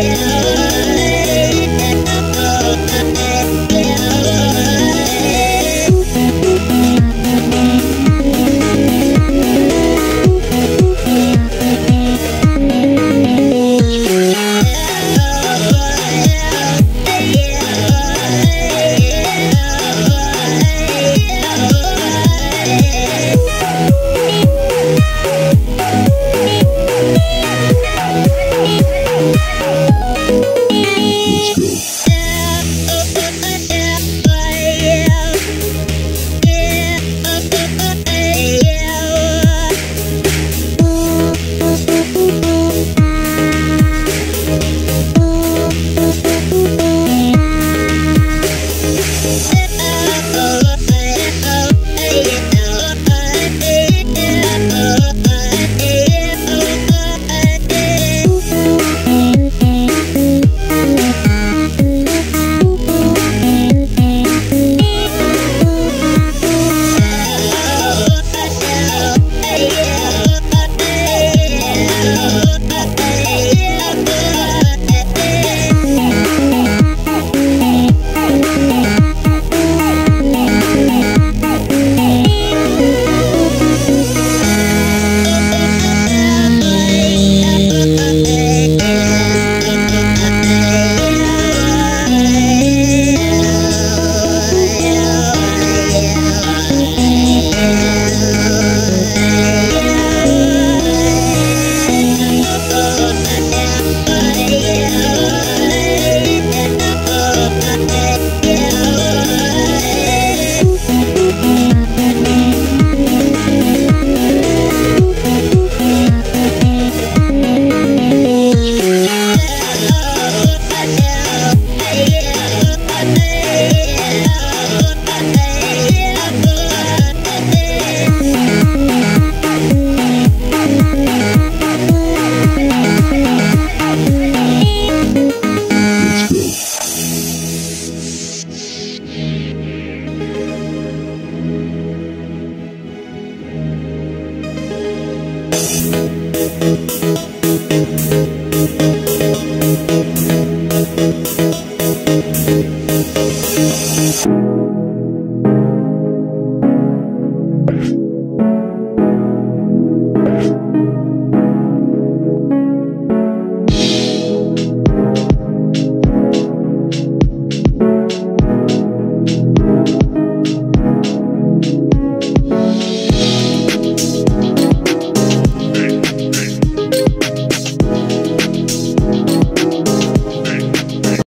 Yeah. Thank